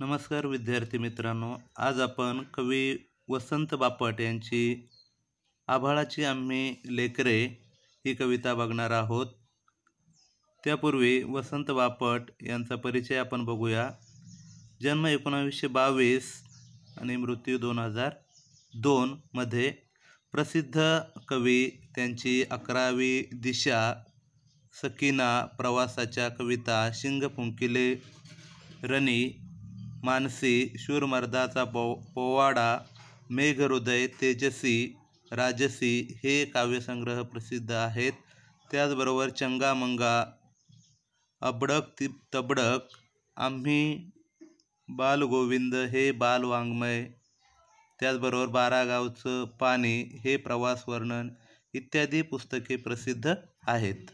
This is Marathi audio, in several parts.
नमस्कार विद्यार्थी मित्रांनो आज आपण कवी वसंत बापट यांची आभाळाची आम्ही लेकरे ही कविता बघणार आहोत. त्यापूर्वी वसंत बापट यांचा परिचय आपण बघूया. जन्म एकोणावीसशे बावीस आणि मृत्यू दोन हजार दोनमध्ये प्रसिद्ध कवी त्यांची अकरावी दिशा सकीना प्रवासाच्या कविता शिंग फुंकिले रनी मानसी शूरमर्दाचा पो पोवाडा मेघहृदय तेजसी राजसी हे काव्यसंग्रह प्रसिद्ध आहेत. त्याचबरोबर चंगामंगा अबडक ति तबडक आम्ही बालगोविंद हे बालवाङ्मय त्याचबरोबर बारागावचं पाणी हे प्रवास वर्णन इत्यादी पुस्तके प्रसिद्ध आहेत.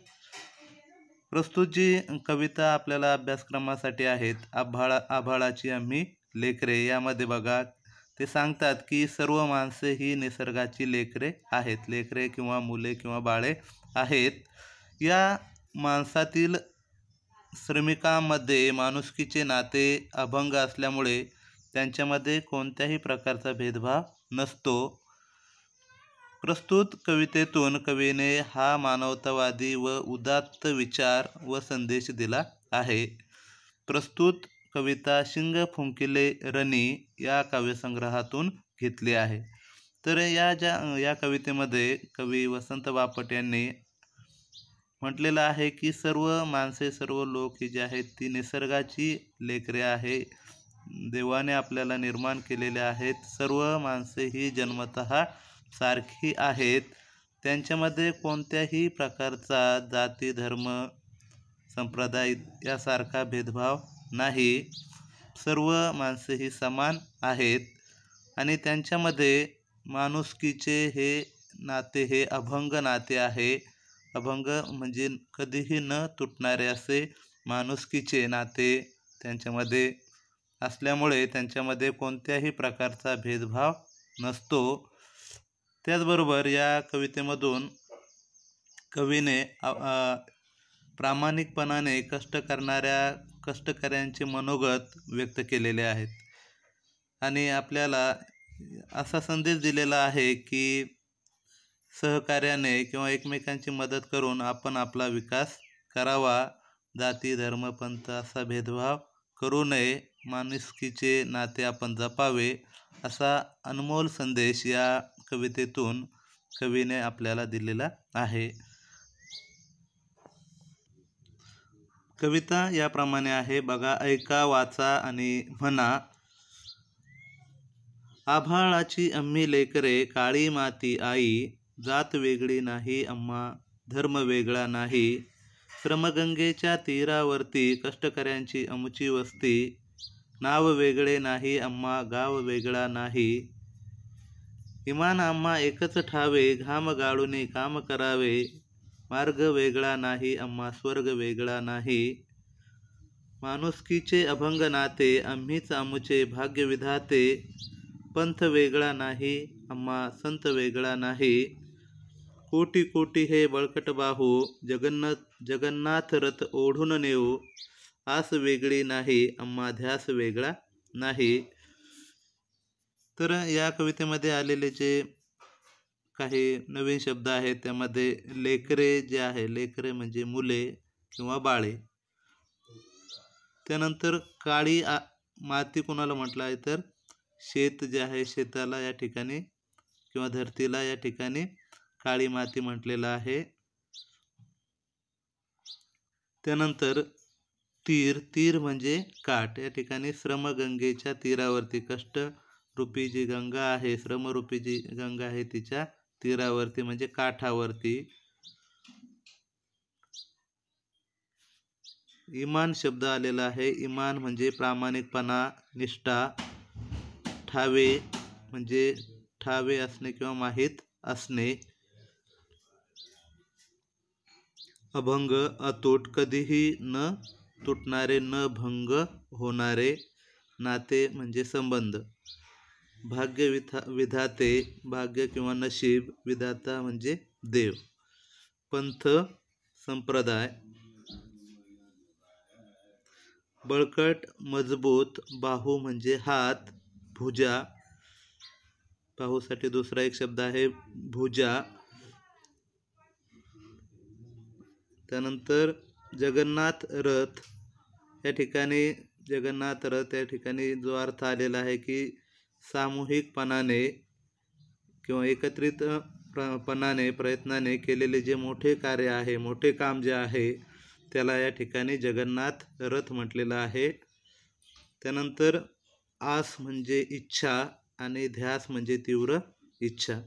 प्रस्तुत जी कविता आपल्याला अभ्यासक्रमासाठी आहेत आभाळा आभाळाची आम्ही लेकरे यामध्ये बघा ते सांगतात की सर्व माणसे ही निसर्गाची लेकरे आहेत. लेकरे किंवा मुले किंवा बाळे आहेत. या माणसातील श्रमिकांमध्ये माणुसकीचे नाते अभंग असल्यामुळे त्यांच्यामध्ये कोणत्याही प्रकारचा भेदभाव नसतो. प्रस्तुत कवितेतून कवीने हा मानवतावादी व उदात्त विचार व संदेश दिला आहे. प्रस्तुत कविता शिंग फुंकिले रनी या काव्यसंग्रहातून घेतली आहे. तर या ज्या या कवितेमध्ये कवी वसंत बापट यांनी म्हटलेलं आहे की सर्व माणसे सर्व लोक ही जी आहेत ती निसर्गाची लेकरे आहे. देवाने आपल्याला निर्माण केलेले आहेत. सर्व माणसे ही जन्मत सारखी आहेत. त्यांच्यामध्ये कोणत्याही प्रकारचा जाती धर्म संप्रदाय यासारखा भेदभाव नाही. सर्व माणसे ही समान आहेत आणि त्यांच्यामध्ये माणुसकीचे हे नाते हे अभंग नाते आहे. अभंग म्हणजे कधीही न तुटणारे असे माणुसकीचे नाते त्यांच्यामध्ये असल्यामुळे त्यांच्यामध्ये कोणत्याही प्रकारचा भेदभाव नसतो. त्याचबरोबर या कवितेमधून कवीने प्रामाणिकपणाने कष्ट करणाऱ्या कष्टकऱ्यांचे मनोगत व्यक्त केलेले आहेत. आणि आपल्याला असा संदेश दिलेला आहे की सहकार्याने किंवा एकमेकांची मदत करून आपण आपला विकास करावा. जाती धर्म पंथ असा भेदभाव करू नये. माणुसकीचे नाते आपण जपावे असा अनमोल संदेश या कवितेतून कवीने आपल्याला दिलेला आहे. कविता याप्रमाणे आहे. बघा ऐका वाचा आणि म्हणा. आभाळाची आम्ही लेकरे काळी माती आई. जात वेगळी नाही अम्मा धर्म वेगळा नाही. श्रमगंगेच्या तीरावरती कष्टकऱ्यांची अमुची वस्ती. नाव वेगळे नाही अम्मा गाव वेगळा नाही. इमान आम्हा एकच ठावे घाम गाळूने काम करावे. मार्ग वेगळा नाही आम्हा स्वर्ग वेगळा नाही. माणुसकीचे अभंग नाते आम्हीच आमुचे भाग्य विधाते. पंथ वेगळा नाही आम्हा संत वेगळा नाही. कोटी कोटी हे बळकट बाहू जगन्नाथ जगन्नाथ रथ ओढून नेऊ. आस वेगळी नाही आम्हा ध्यास वेगळा नाही. तर या कवितेमध्ये आलेले जे काही नवीन शब्द आहेत त्यामध्ये लेकरे जे आहे लेकरे म्हणजे मुले किंवा बाळे. त्यानंतर काळी आ माती कोणाला म्हटलं आहे तर? शेत जे आहे शेताला या ठिकाणी किंवा धरतीला या ठिकाणी काळी माती म्हटलेलं आहे. त्यानंतर तीर तीर म्हणजे काठ. या ठिकाणी श्रमगंगेच्या तीरावरती कष्ट रूपी जी गंगा आहे श्रमरूपी जी गंगा आहे तिच्या तीरावरती म्हणजे काठावरती. इमान शब्द आलेला आहे. इमान म्हणजे प्रामाणिकपणा निष्ठा ठावे म्हणजे ठावे असणे किंवा माहीत असणे. अभंग अतूट कधीही न तुटणारे न भंग होणारे नाते म्हणजे संबंध. भाग्य विधा विधाते भाग्य किंवा नशीब विधाता म्हणजे देव. पंथ संप्रदाय. बळकट मजबूत बाहू म्हणजे हात भुजा. बाहूसाठी दुसरा एक शब्द आहे भुजा. त्यानंतर जगन्नाथ रथ. या ठिकाणी जगन्नाथ रथ या ठिकाणी जो अर्थ आलेला आहे की सामूहिकपणाने किंवा एकत्रित प्र पणाने प्रयत्नाने केलेले जे मोठे कार्य आहे मोठे काम जे आहे त्याला या ठिकाणी जगन्नाथ रथ म्हटलेलं आहे. त्यानंतर आस म्हणजे इच्छा आणि ध्यास म्हणजे तीव्र इच्छा.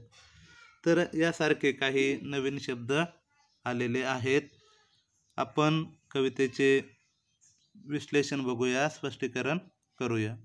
तर यासारखे काही नवीन शब्द आलेले आहेत. आपण कवितेचे विश्लेषण बघूया स्पष्टीकरण करूया.